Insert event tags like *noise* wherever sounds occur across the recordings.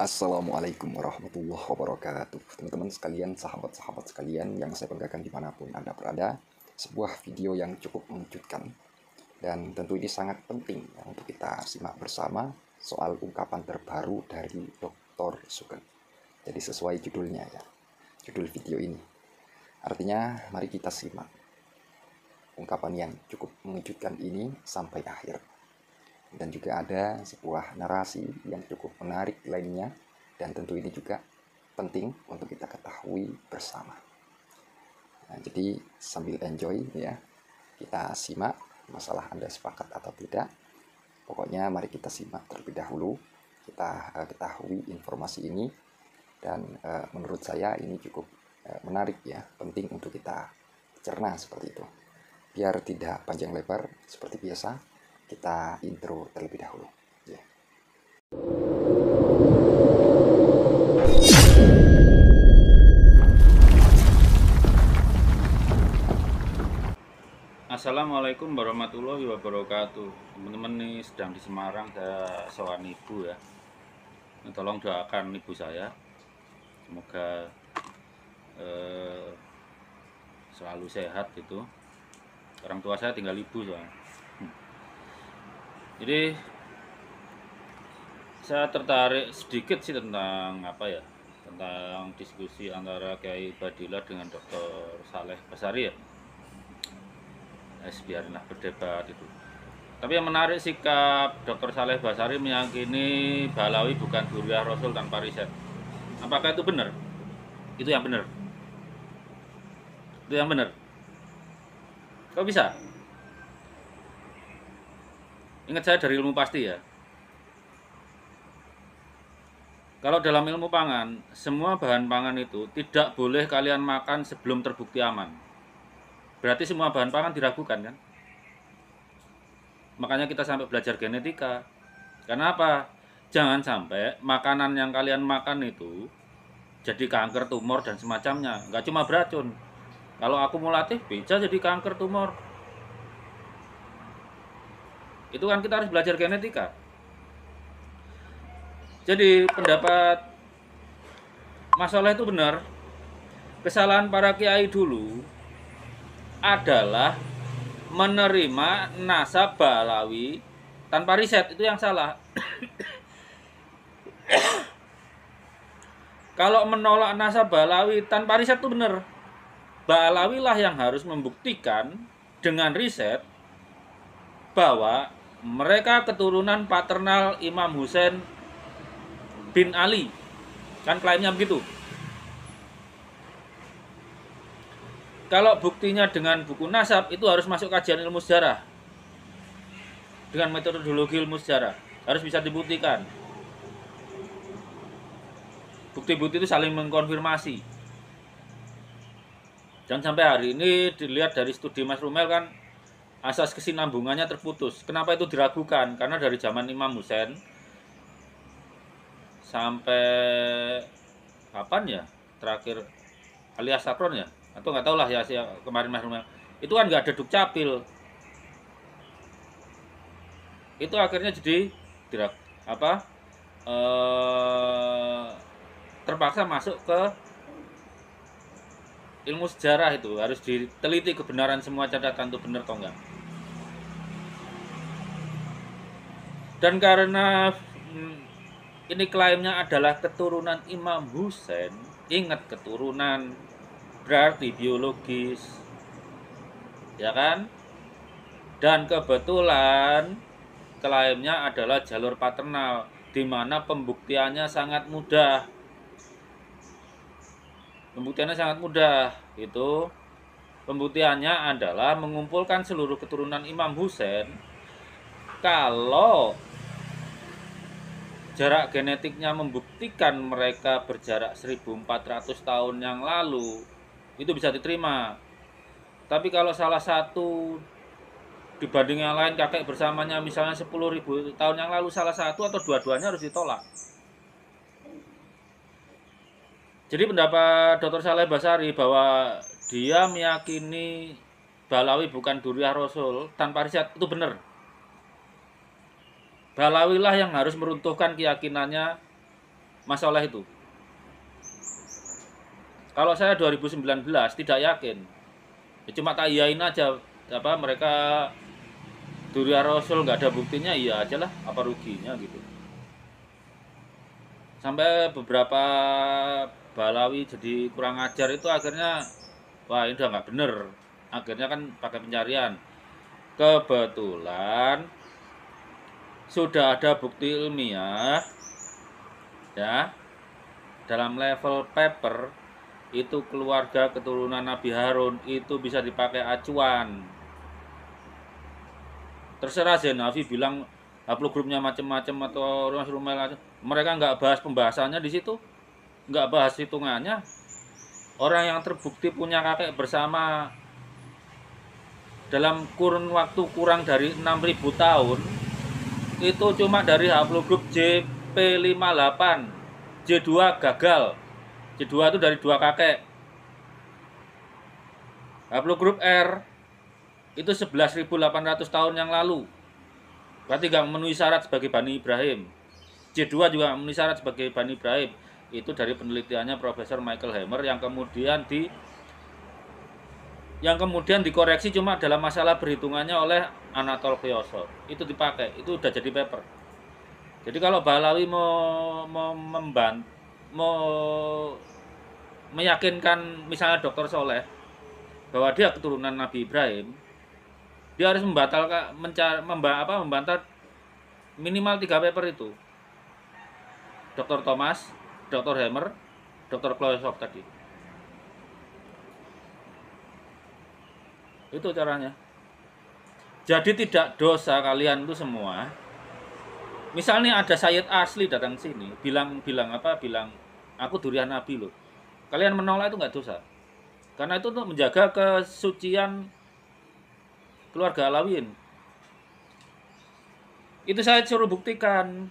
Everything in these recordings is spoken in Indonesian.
Assalamualaikum warahmatullahi wabarakatuh. Teman-teman sekalian, sahabat-sahabat sekalian yang saya banggakan di mana pun Anda berada Sebuah video yang cukup mengejutkan Dan tentu ini sangat penting ya, untuk kita simak bersama Soal ungkapan terbaru dari Dr. Sugeng. Jadi sesuai judulnya ya Judul video ini. Artinya mari kita simak Ungkapan yang cukup mengejutkan ini sampai akhir dan juga ada sebuah narasi yang cukup menarik lainnya dan tentu ini juga penting untuk kita ketahui bersama. Nah, jadi sambil enjoy ya, kita simak masalah Anda sepakat atau tidak. Pokoknya mari kita simak terlebih dahulu, kita uh, ketahui informasi ini dan uh, menurut saya ini cukup uh, menarik ya, penting untuk kita cerna seperti itu. Biar tidak panjang lebar seperti biasa, kita intro terlebih dahulu. Ya. Assalamualaikum warahmatullahi wabarakatuh. Teman-teman nih sedang di Semarang saya sewan ibu ya. Nah, Tolong doakan ibu saya. Semoga eh, selalu sehat gitu. Orang tua saya tinggal ibu soalnya jadi saya tertarik sedikit sih tentang apa ya tentang diskusi antara Kiai Badila dengan Dr. Saleh Basari ya eh, biarinlah berdebat itu tapi yang menarik sikap Dr. Saleh Basari meyakini Balawi bukan duriah Rasul tanpa riset apakah itu benar? itu yang benar itu yang benar kok bisa? Ingat saya dari ilmu pasti ya. Kalau dalam ilmu pangan, semua bahan pangan itu tidak boleh kalian makan sebelum terbukti aman. Berarti semua bahan pangan diragukan kan? Makanya kita sampai belajar genetika. Karena apa? Jangan sampai makanan yang kalian makan itu jadi kanker, tumor, dan semacamnya. Nggak cuma beracun. Kalau akumulatif bisa jadi kanker, tumor, itu kan kita harus belajar genetika. Jadi pendapat masalah itu benar. Kesalahan para kiai dulu adalah menerima nasab Balawi tanpa riset itu yang salah. *coughs* Kalau menolak nasab Balawi tanpa riset itu benar. Balawi lah yang harus membuktikan dengan riset bahwa mereka keturunan paternal Imam Husain bin Ali. Kan klaimnya begitu. Kalau buktinya dengan buku nasab itu harus masuk kajian ilmu sejarah. Dengan metodologi ilmu sejarah harus bisa dibuktikan. Bukti-bukti itu saling mengkonfirmasi. Dan sampai hari ini dilihat dari studi Mas Rumel kan asas kesinambungannya terputus. Kenapa itu diragukan? Karena dari zaman Imam Husain sampai kapan ya? Terakhir alias Sakron ya? Atau nggak tahu lah ya kemarin Mas Itu kan nggak ada dukcapil. Itu akhirnya jadi dirak apa? Eh, terpaksa masuk ke ilmu sejarah itu harus diteliti kebenaran semua catatan itu benar atau enggak dan karena hmm, ini klaimnya adalah keturunan Imam Husain ingat keturunan berarti biologis ya kan dan kebetulan klaimnya adalah jalur paternal di mana pembuktiannya sangat mudah Pembuktiannya sangat mudah. Itu pembuktiannya adalah mengumpulkan seluruh keturunan Imam Husain. Kalau jarak genetiknya membuktikan mereka berjarak 1400 tahun yang lalu, itu bisa diterima. Tapi kalau salah satu dibanding yang lain kakek bersamanya misalnya 10.000 tahun yang lalu salah satu atau dua-duanya harus ditolak. Jadi pendapat Dr. Saleh Basari bahwa dia meyakini Balawi bukan duriah Rasul tanpa riset itu benar. Balawi lah yang harus meruntuhkan keyakinannya Mas Soleh itu. Kalau saya 2019 tidak yakin. Ya cuma tak iyain aja apa mereka Durian Rasul nggak ada buktinya iya aja lah apa ruginya gitu sampai beberapa Balawi jadi kurang ajar itu akhirnya wah ini udah nggak bener akhirnya kan pakai pencarian kebetulan sudah ada bukti ilmiah ya. Dalam level paper itu keluarga keturunan Nabi Harun itu bisa dipakai acuan. Terserah Zenavi bilang haplogrupnya macam-macam atau rumah rumah mereka nggak bahas pembahasannya di situ nggak bahas hitungannya. Orang yang terbukti punya kakek bersama. Dalam kurun waktu kurang dari 6000 tahun itu cuma dari haplogrup JP58 J2 gagal J2 itu dari dua kakek haplogrup R itu 11.800 tahun yang lalu. Berarti nggak memenuhi syarat sebagai Bani Ibrahim. C2 juga memenuhi syarat sebagai Bani Ibrahim. Itu dari penelitiannya Profesor Michael Hammer yang kemudian di yang kemudian dikoreksi cuma dalam masalah perhitungannya oleh Anatol Kyosor. Itu dipakai, itu udah jadi paper. Jadi kalau Balawi mau, mau memban mau meyakinkan misalnya Dr. Soleh bahwa dia keturunan Nabi Ibrahim, dia harus membatalkan mencari memba, apa membantah minimal tiga paper itu Dr. Thomas, Dr. Hammer, Dr. Kloesov tadi itu caranya jadi tidak dosa kalian itu semua misalnya ada Sayyid asli datang sini bilang bilang apa bilang aku durian nabi loh kalian menolak itu nggak dosa karena itu untuk menjaga kesucian keluarga Alawin. Itu saya suruh buktikan.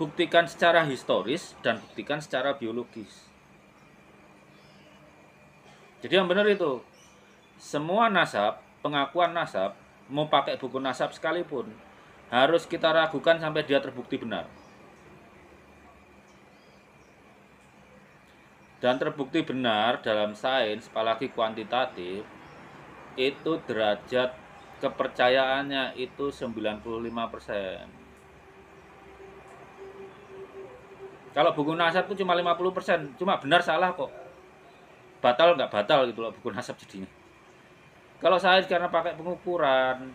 Buktikan secara historis dan buktikan secara biologis. Jadi yang benar itu, semua nasab, pengakuan nasab, mau pakai buku nasab sekalipun, harus kita ragukan sampai dia terbukti benar. Dan terbukti benar dalam sains, apalagi kuantitatif, itu derajat kepercayaannya itu 95%. Kalau buku nasab itu cuma 50%, cuma benar salah kok. Batal nggak batal gitu loh buku nasab jadinya. Kalau saya karena pakai pengukuran,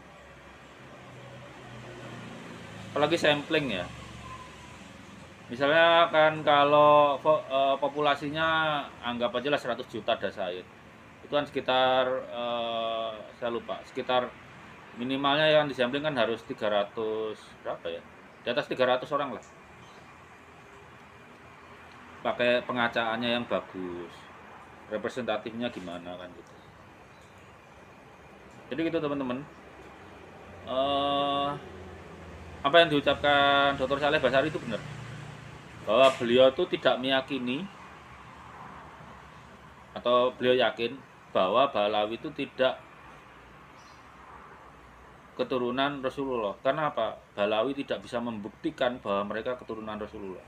apalagi sampling ya. Misalnya kan kalau eh, populasinya anggap aja lah 100 juta ada saya. Itu kan sekitar uh, saya lupa sekitar minimalnya yang disampling kan harus 300 berapa ya? Di atas 300 orang lah. Pakai pengacaannya yang bagus. Representatifnya gimana kan gitu jadi gitu teman-teman uh, apa yang diucapkan Dr. Saleh Basari itu benar bahwa beliau itu tidak meyakini atau beliau yakin bahwa Balawi itu tidak keturunan Rasulullah. Karena apa? Balawi tidak bisa membuktikan bahwa mereka keturunan Rasulullah.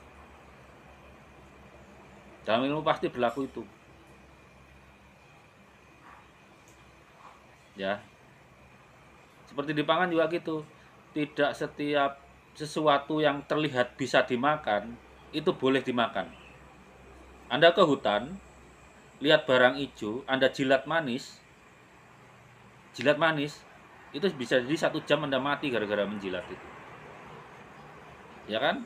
Dalam ilmu pasti berlaku itu. Ya. Seperti di pangan juga gitu. Tidak setiap sesuatu yang terlihat bisa dimakan itu boleh dimakan. Anda ke hutan, lihat barang hijau, Anda jilat manis, jilat manis, itu bisa jadi satu jam Anda mati gara-gara menjilat itu. Ya kan?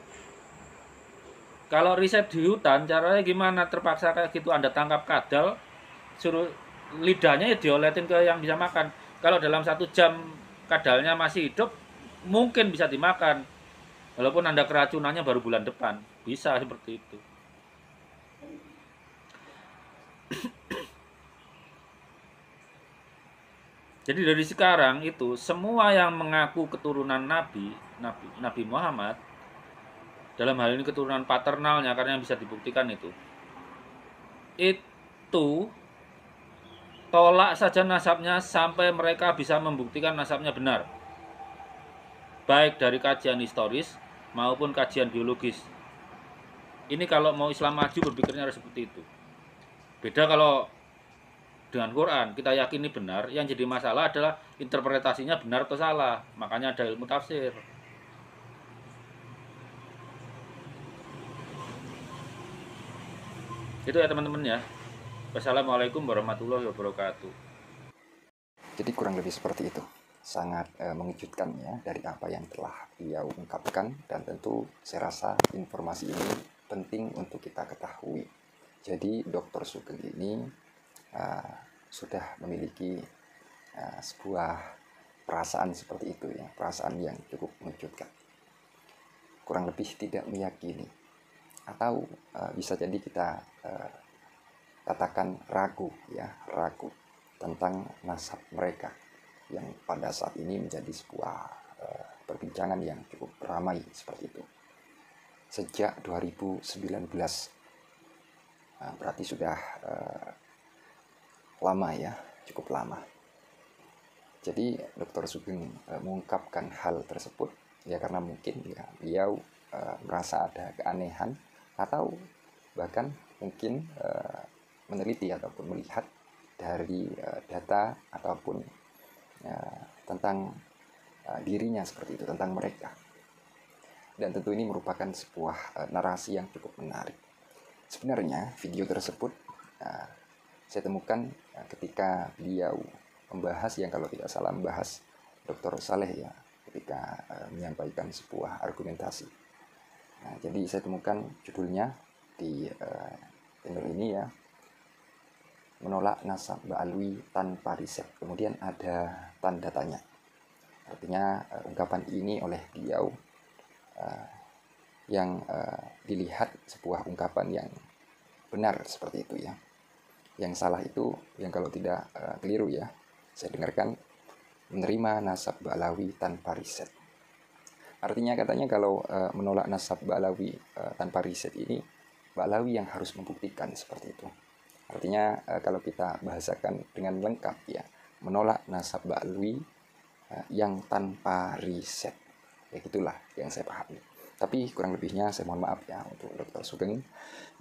Kalau riset di hutan, caranya gimana? Terpaksa kayak gitu Anda tangkap kadal, suruh lidahnya ya dioletin ke yang bisa makan. Kalau dalam satu jam kadalnya masih hidup, mungkin bisa dimakan. Walaupun Anda keracunannya baru bulan depan. Bisa seperti itu. *coughs* Jadi dari sekarang itu semua yang mengaku keturunan Nabi, Nabi, Nabi Muhammad dalam hal ini keturunan paternalnya karena yang bisa dibuktikan itu itu tolak saja nasabnya sampai mereka bisa membuktikan nasabnya benar. Baik dari kajian historis maupun kajian biologis. Ini kalau mau Islam maju berpikirnya harus seperti itu. Beda kalau dengan Quran kita yakini benar yang jadi masalah adalah interpretasinya benar atau salah. Makanya ada ilmu tafsir. Itu ya teman-teman ya wassalamualaikum warahmatullahi wabarakatuh Jadi kurang lebih seperti itu. Sangat eh, mengejutkan ya dari apa yang telah beliau ungkapkan dan tentu saya rasa informasi ini penting untuk kita ketahui. Jadi Dr. Sugeng ini uh, sudah memiliki uh, sebuah perasaan seperti itu ya, perasaan yang cukup mengejutkan. Kurang lebih tidak meyakini atau uh, bisa jadi kita uh, katakan ragu ya, ragu tentang nasab mereka yang pada saat ini menjadi sebuah uh, perbincangan yang cukup ramai seperti itu. Sejak 2019, nah, berarti sudah uh, lama ya, cukup lama. Jadi Dr. Sugeng uh, mengungkapkan hal tersebut ya karena mungkin ya beliau uh, merasa ada keanehan atau bahkan mungkin uh, meneliti ataupun melihat dari uh, data ataupun uh, tentang uh, dirinya seperti itu tentang mereka dan tentu ini merupakan sebuah uh, narasi yang cukup menarik sebenarnya video tersebut uh, saya temukan uh, ketika beliau membahas yang kalau tidak salah membahas Dr. Saleh ya ketika uh, menyampaikan sebuah argumentasi nah, jadi saya temukan judulnya di uh, channel ini ya menolak nasab ba'alwi tanpa riset. Kemudian ada tanda tanya. Artinya uh, ungkapan ini oleh beliau uh, yang uh, dilihat sebuah ungkapan yang benar seperti itu ya. Yang salah itu yang kalau tidak uh, keliru ya. Saya dengarkan menerima nasab ba'alawi tanpa riset. Artinya katanya kalau uh, menolak nasab ba'alawi uh, tanpa riset ini ba'alawi yang harus membuktikan seperti itu Artinya uh, kalau kita bahasakan dengan lengkap ya, menolak nasab ba'alwi uh, yang tanpa riset. Ya gitulah yang saya pahami. Tapi kurang lebihnya saya mohon maaf ya untuk Dr. Sugeng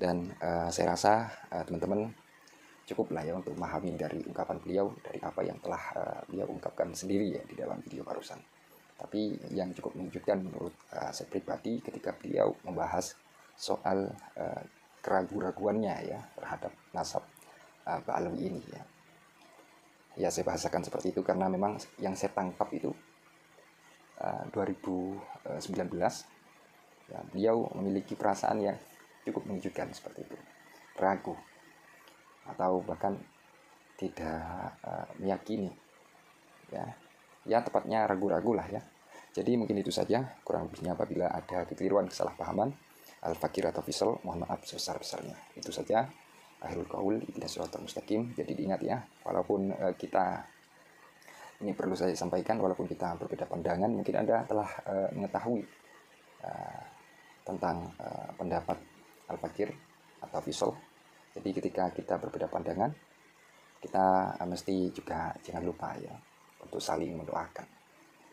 dan uh, saya rasa uh, teman-teman cukup lah ya untuk memahami dari ungkapan beliau dari apa yang telah uh, beliau ungkapkan sendiri ya di dalam video barusan. Tapi yang cukup mengejutkan menurut uh, saya pribadi ketika beliau membahas soal uh, keraguan-raguannya ya terhadap nasab uh, Ba'alawi ini ya. Ya saya bahasakan seperti itu karena memang yang saya tangkap itu uh, 2019 ya, beliau memiliki perasaan yang cukup mengejutkan seperti itu. Ragu atau bahkan tidak uh, meyakini ya. Ya tepatnya ragu-ragu lah ya. Jadi mungkin itu saja kurang lebihnya apabila ada kekeliruan kesalahpahaman al-fakir atau fisal mohon maaf sebesar-besarnya. Itu saja. Akhirul kaul tidak surat mustaqim. Jadi diingat ya walaupun uh, kita ini perlu saya sampaikan walaupun kita berbeda pandangan mungkin anda telah uh, mengetahui uh, tentang uh, pendapat al-fakir atau fisal. Jadi ketika kita berbeda pandangan kita uh, mesti juga jangan lupa ya untuk saling mendoakan.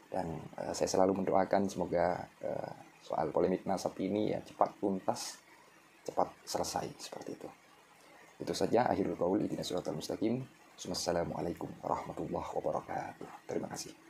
Dan uh, saya selalu mendoakan semoga uh, soal polemik nasab ini ya cepat tuntas, cepat selesai seperti itu. Itu saja akhirul qaul surat al mustaqim. Wassalamualaikum warahmatullahi wabarakatuh. Terima kasih.